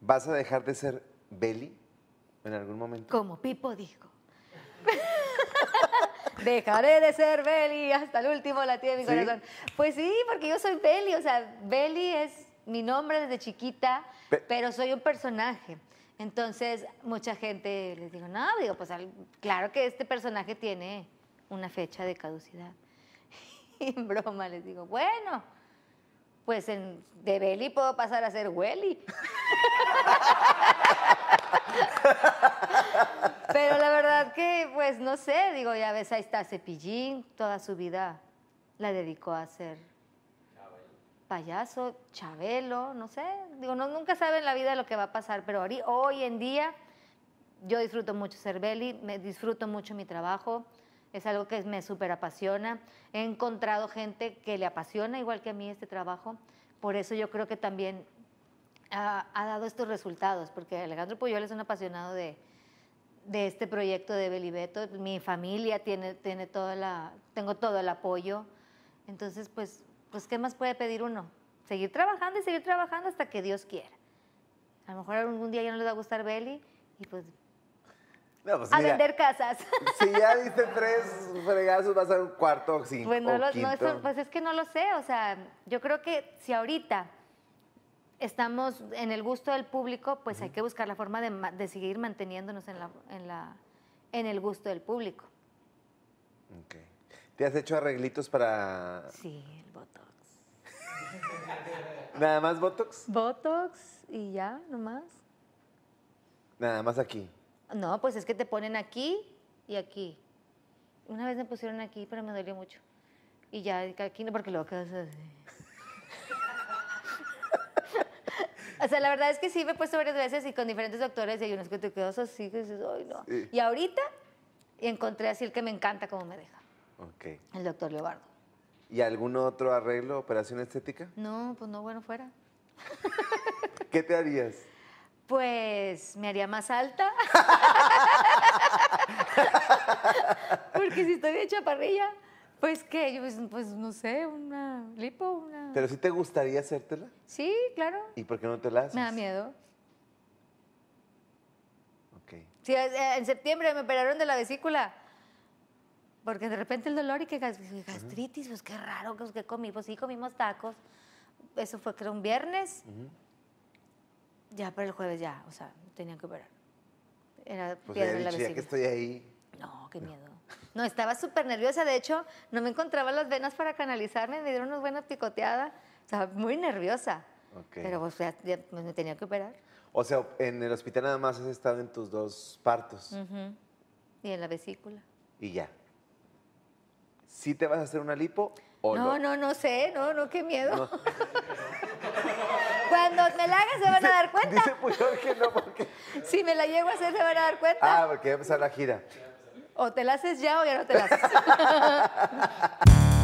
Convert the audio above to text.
¿Vas a dejar de ser Beli en algún momento? Como Pipo dijo. Dejaré de ser Beli hasta el último latido de mi ¿Sí? corazón. Pues sí, porque yo soy Beli, o sea, Beli es mi nombre desde chiquita, Pe- pero soy un personaje. Entonces, mucha gente les digo, no, digo, pues claro que este personaje tiene una fecha de caducidad. Y en broma les digo, bueno, pues en, de Beli puedo pasar a ser Welly. Pero la verdad que, pues no sé, digo, ya ves, ahí está Cepillín, toda su vida la dedicó a ser payaso, Chabelo, no sé, digo, no, nunca saben la vida lo que va a pasar, pero hoy en día yo disfruto mucho ser Beli, me disfruto mucho mi trabajo, es algo que me súper apasiona. He encontrado gente que le apasiona igual que a mí este trabajo, por eso yo creo que también ha, ha dado estos resultados, porque Alejandro Puyol es un apasionado de, de este proyecto de Belibeto, mi familia tiene, tiene toda la, tengo todo el apoyo, entonces pues, pues ¿qué más puede pedir uno? Seguir trabajando y seguir trabajando hasta que Dios quiera. A lo mejor algún día ya no les va a gustar Beli y pues No, pues a mira, vender casas. Si ya diste tres fregazos, vas a un cuarto o cinco. Pues, no o lo- no, quinto. eso- pues es que no lo sé, o sea, yo creo que si ahorita estamos en el gusto del público, pues hay que buscar la forma de, ma- de seguir manteniéndonos en, la, en, la, en el gusto del público. Ok. ¿Te has hecho arreglitos para Sí, el Botox. nada más Botox? Botox y ya, nomás. Nada más aquí. No, pues es que te ponen aquí y aquí. Una vez me pusieron aquí, pero me dolió mucho. Y ya aquí no, porque luego quedas así. O sea, la verdad es que sí me he puesto varias veces y con diferentes doctores y hay unos que te quedas así, que dices, ay, no. Sí. Y ahorita encontré así el que me encanta como me deja, Ok. el doctor Leobardo. ¿Y algún otro arreglo, operación estética? No, pues no, bueno, fuera. ¿Qué te harías? Pues me haría más alta. Porque si estoy bien chaparrilla, pues qué, yo, pues, pues, no sé, una lipo, una... ¿Pero sí te gustaría hacértela? Sí, claro. ¿Y por qué no te la haces? Me da miedo. Ok. Sí, eh, en septiembre me operaron de la vesícula. Porque de repente el dolor y que gas- gastritis, pues qué raro, pues que comí, pues sí comimos tacos. Eso fue creo un viernes. Ya, pero el jueves ya, o sea, tenían que operar. Era Pues piedra en la dicho, ya que vesícula. estoy ahí. No, qué miedo. No, estaba súper nerviosa. De hecho, no me encontraba las venas para canalizarme. Me dieron una buena picoteada. Estaba muy nerviosa. Ok. Pero pues ya, ya, me tenía que operar. O sea, en el hospital nada más has estado en tus dos partos. Y en la vesícula. y ya. ¿Sí te vas a hacer una lipo o no, no? no, no sé. No, no, qué miedo. Cuando me la haga se van a dar cuenta. Dice Puyol que no, porque... Si me la llego a hacer se van a dar cuenta. Ah, porque va a empezar la gira. O te la haces ya o ya no te la haces.